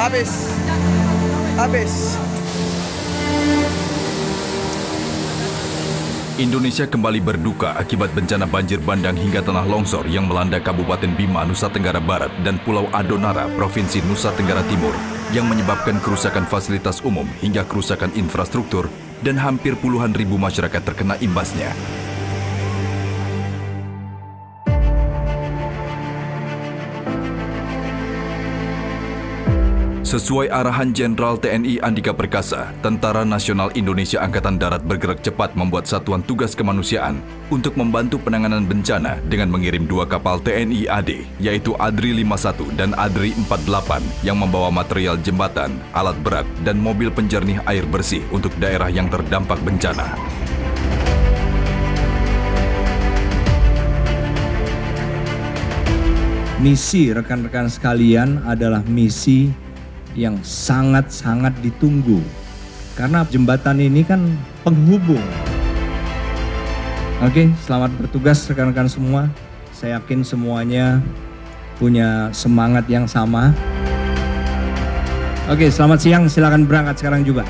Habis. Habis. Indonesia kembali berduka akibat bencana banjir bandang hingga tanah longsor yang melanda Kabupaten Bima, Nusa Tenggara Barat dan Pulau Adonara, Provinsi Nusa Tenggara Timur yang menyebabkan kerusakan fasilitas umum hingga kerusakan infrastruktur dan hampir puluhan ribu masyarakat terkena imbasnya. Sesuai arahan Jenderal TNI Andika Perkasa, Tentara Nasional Indonesia Angkatan Darat bergerak cepat membuat satuan tugas kemanusiaan untuk membantu penanganan bencana dengan mengirim dua kapal TNI AD, yaitu ADRI 51 dan ADRI 48 yang membawa material jembatan, alat berat, dan mobil penjernih air bersih untuk daerah yang terdampak bencana. Misi rekan-rekan sekalian adalah misi yang sangat-sangat ditunggu. Karena jembatan ini kan penghubung. Oke, selamat bertugas rekan-rekan semua. Saya yakin semuanya punya semangat yang sama. Oke, selamat siang. Silakan berangkat sekarang juga.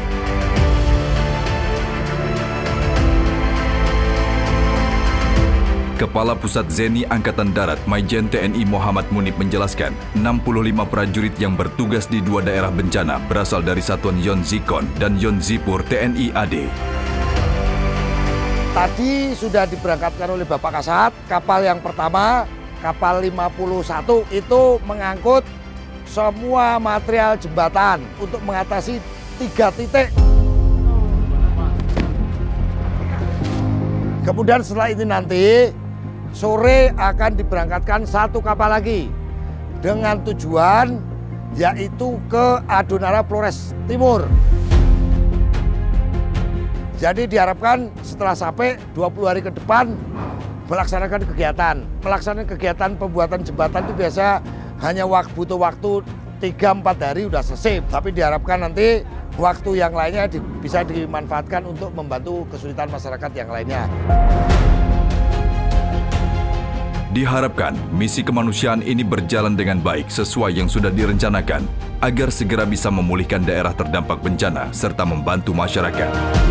Kepala Pusat Zeni Angkatan Darat Maijen TNI Muhammad Munib menjelaskan, 65 prajurit yang bertugas di dua daerah bencana berasal dari Satuan Yon Zikon dan Yon Zipur TNI AD. Tadi sudah diberangkatkan oleh Bapak Kasat, kapal yang pertama, kapal 51 itu mengangkut semua material jembatan untuk mengatasi tiga titik. Kemudian setelah ini nanti sore akan diberangkatkan satu kapal lagi dengan tujuan yaitu ke Adonara Flores Timur. Jadi diharapkan setelah sampai 20 hari ke depan melaksanakan kegiatan. Melaksanakan kegiatan pembuatan jembatan itu biasa hanya waktu, butuh waktu 3-4 hari sudah selesai. Tapi diharapkan nanti waktu yang lainnya bisa dimanfaatkan untuk membantu kesulitan masyarakat yang lainnya. Diharapkan misi kemanusiaan ini berjalan dengan baik sesuai yang sudah direncanakan agar segera bisa memulihkan daerah terdampak bencana serta membantu masyarakat.